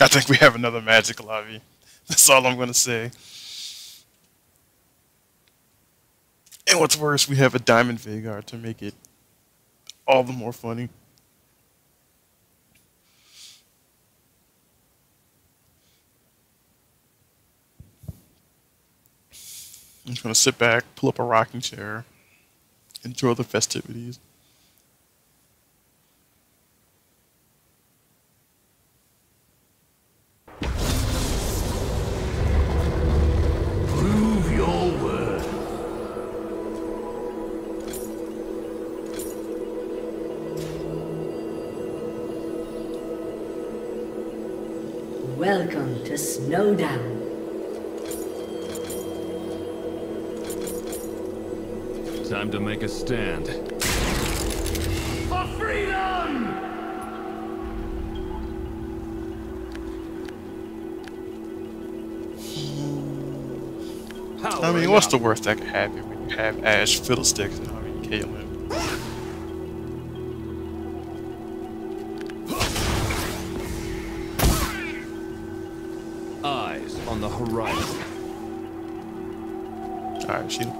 I think we have another magic lobby. That's all I'm gonna say. And what's worse, we have a Diamond Veigar to make it all the more funny. I'm just gonna sit back, pull up a rocking chair, enjoy the festivities. Welcome to Snowdown. Time to make a stand. For freedom! I mean, what's the worst that could happen when you have Ashe Fiddlesticks and I mean Caitlyn?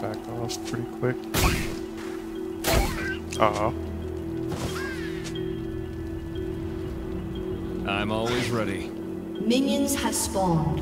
Back off pretty quick. Uh oh. I'm always ready. Minions have spawned.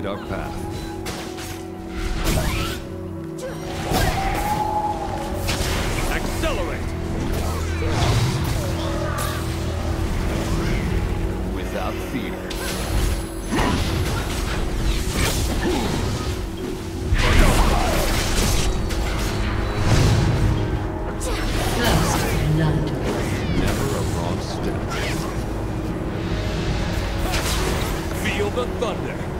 Light our path. Accelerate! Without fear. First blood. Never a wrong step. Feel the thunder.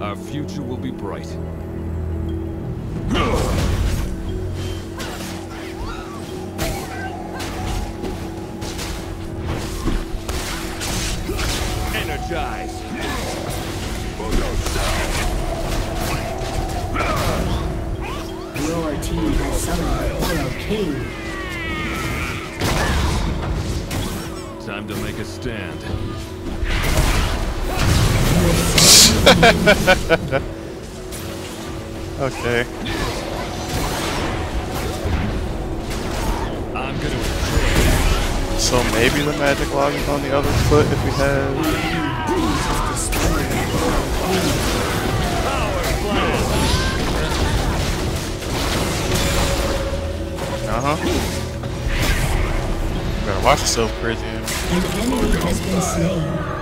Our future will be bright. Energize. Your team has summoned Poro King. Time to make a stand. Okay. I'm gonna So maybe the magic log is on the other foot if we have. Uh Better watch yourself, crazy. An enemy has been slain.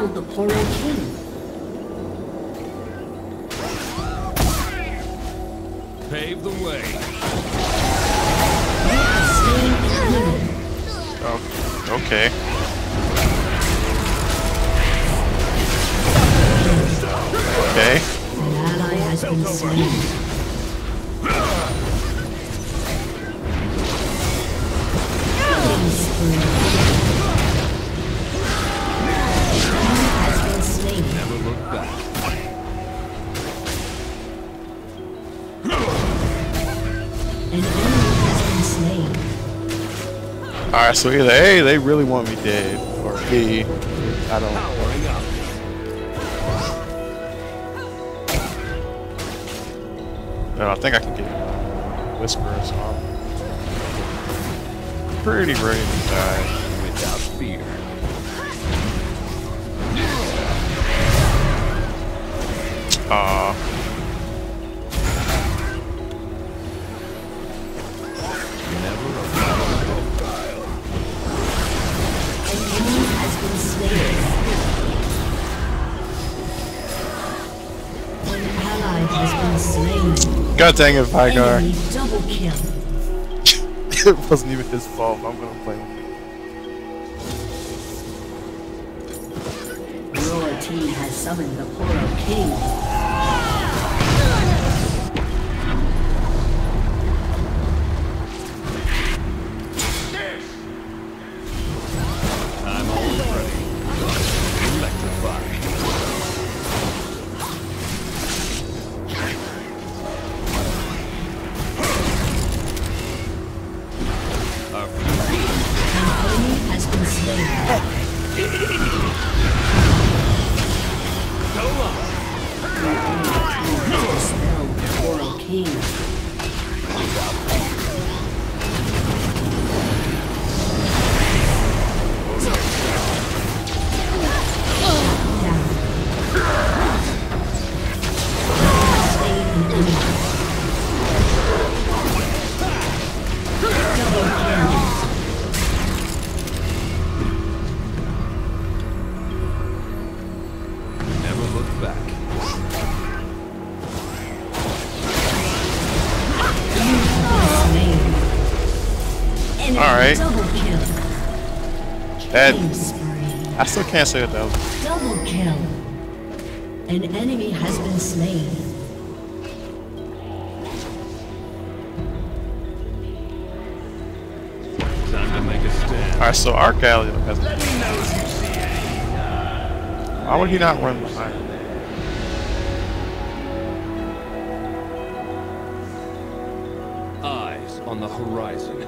Has dispelled the Poro King. Pave the way. You have slain an enemy. Oh, okay. Okay. An ally has been slain. Killing spree. Never look back. An enemy has been slain. Alright, so either A, they really want me dead, or B, I don't. Powering up. No, I think I can get Whisper, so I'm pretty ready to die. Without fear. Slain. God dang it, Veigar. Enemy double kill. it wasn't even his fault. I'm gonna blame him. Team has summoned the Poro King. Alright. Double kill. That I still can't say it though. Double kill. An enemy has been slain. Alright, so our Galio has Why would he not run behind? Eyes on the horizon.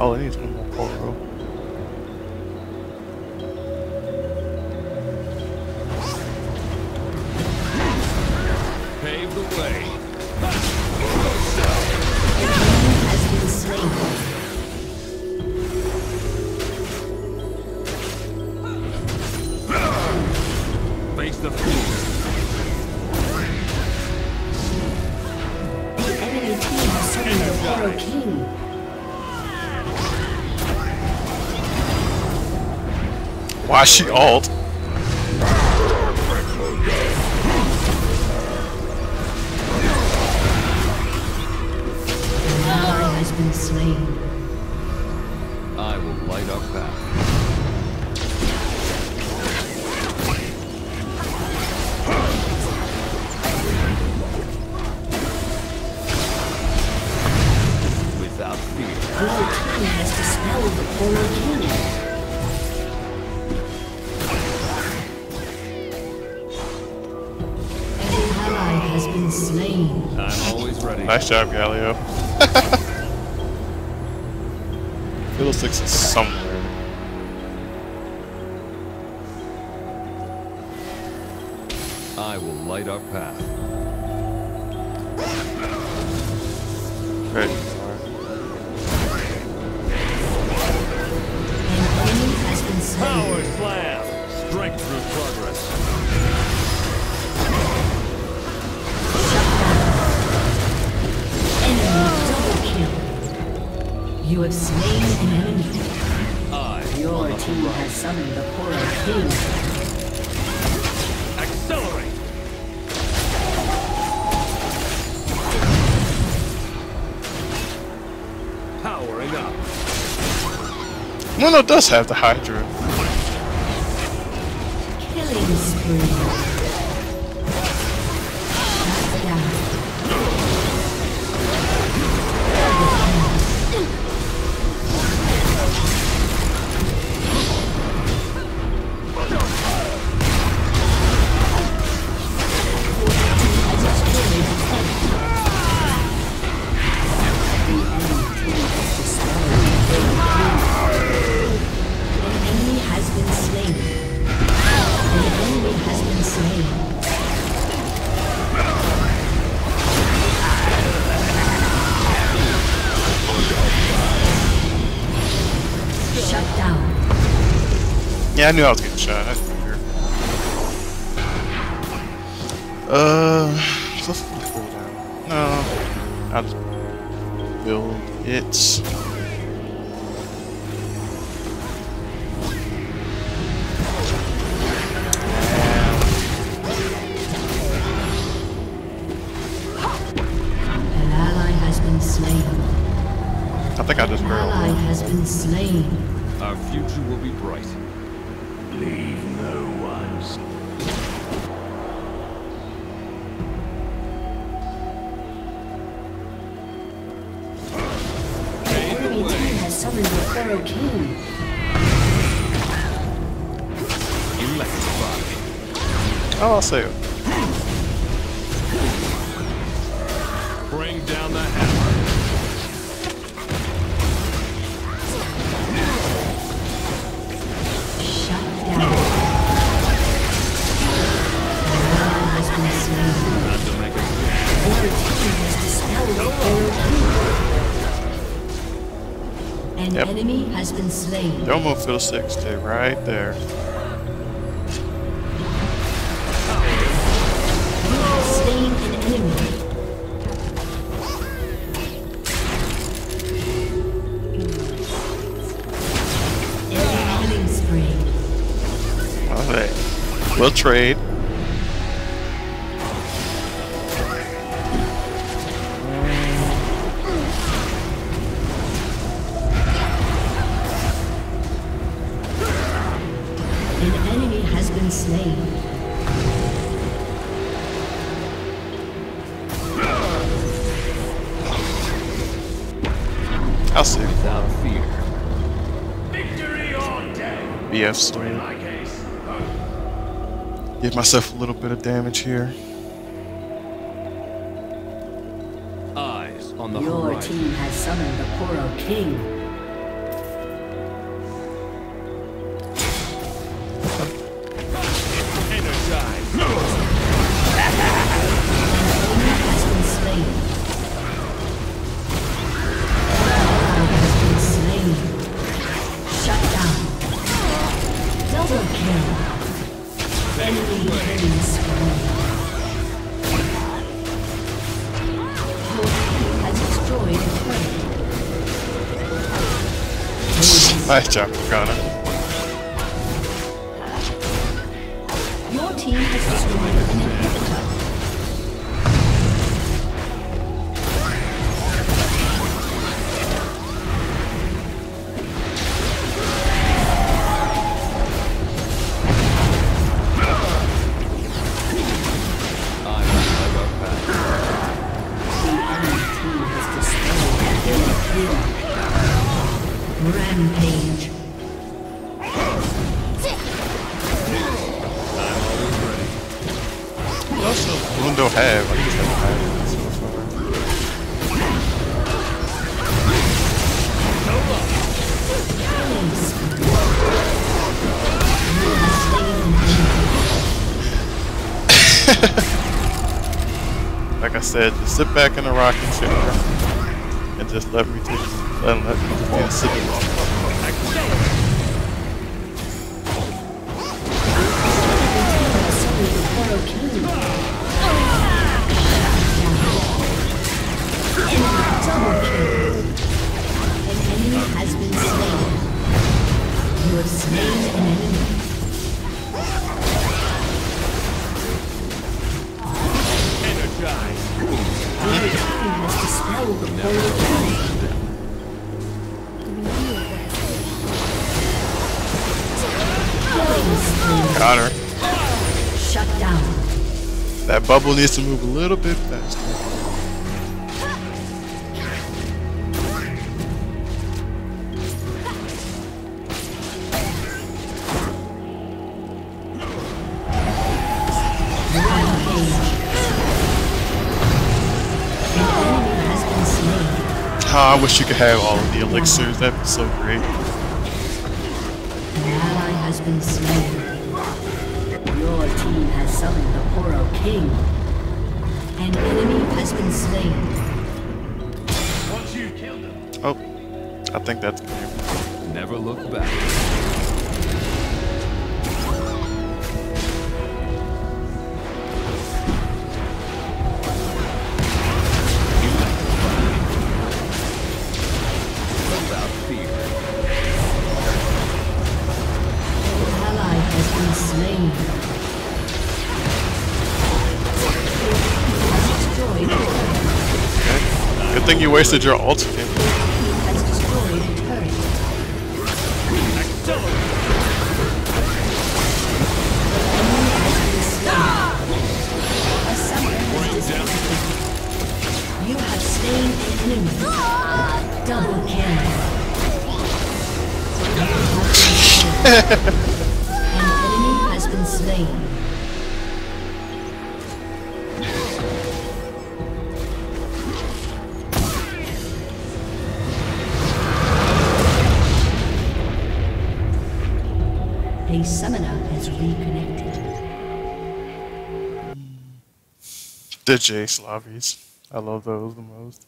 Oh, it needs one more Poro. Pave the way. The future. The enemy team has summoned the Poro King. Why she alt? An ally has been slain. I will light our path. Nice job, Galio. Fiddlesticks is somewhere. I will light our path. Ready. You have slain an enemy. Eyes Your team horizon. has summoned the Poro King. Accelerate! Powering up. Mono does have the Hydra. Killing spree. Yeah, I knew I was getting shot. That's weird. Uh, let's full down. No, I'll build it. 102. Electrify. Also, An Yep. enemy has been slain. Don't move for the 60 right there. Slain an enemy. Spree. Alright. We'll trade. Death. BF In swing. my case. Give myself a little bit of damage here. Eyes on the Your horizon. team has summoned the Poro King. Turret. Nice job, Rampage. Have? I so far. Like I said, just sit back in the rocking chair just let me take let, let me be a sitting. Connor, Shut down. that bubble needs to move a little bit faster. Rampage. An enemy has been slain. Oh, I wish you could have all of the elixirs. That'd be so great. An ally has been slain. Your team has summoned the Poro King. An enemy has been slain. Once you've killed them, Oh, I think that's game. Never look back. Good thing you wasted your ult. Okay. Has destroyed a turret. A summoner has reconnected. The J Slavies. I love those the most.